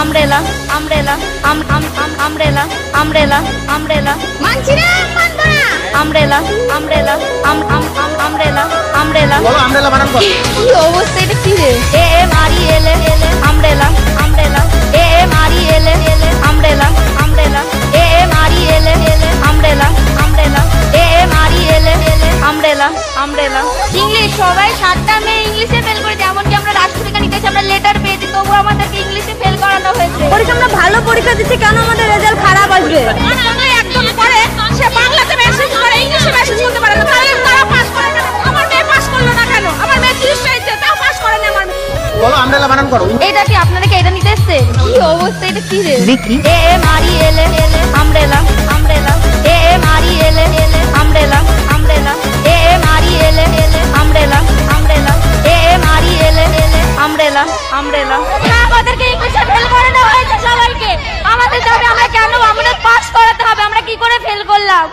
আমরেলা আমরেলা আম আম আম আমরেলা আমরেলা আমরেলা মানছি না মানবো না আমরেলা আমরেলা আম আম আম আমরেলা আমরেলা বলো আমরেলা বানান করো কি অবস্থা এটা কি রে এ এ মারি এলে এলে আমরেলা আমরেলা এ এ মারি এলে এলে আমরেলা আমরেলা এ এ মারি এলে এলে আমরেলা আমরেলা এ এ মারি এলে এলে আমরেলা আমরেলা ইংলিশ সবাই সাতটা মেয়ে ইংলিশে পরীক্ষা দিচ্ছি কেন আমাদের রেজাল্ট খারাপ আসবে? একদম পরে সে বাংলাতে মেসেজ করে ইংলিশে মেসেজ করতে পারে না। তাহলে তারা পাস করে কেন আমার মেয়ে পাস করল না কেন? আমার মেয়ে তিরিশ পেয়েছে তাও পাস করেনি আমার মেয়ে। বলো আমরেলা বানান করো। এটা কি আপনারা কি এটা নিতে এসছে? কি অবস্থা এটা কি রে? দেখি। এ এ মারি এলে এলে আমরেলা আমরেলা এ এ মারি এলে এলে আমরেলা আমরেলা এ এ মারি এলে এলে আমরেলা আমরেলা এ এ মারি এলে এলে আমরেলা আমরেলা জানো আমাদের পাস করাতে হবে আমরা কি করে ফেল করলাম?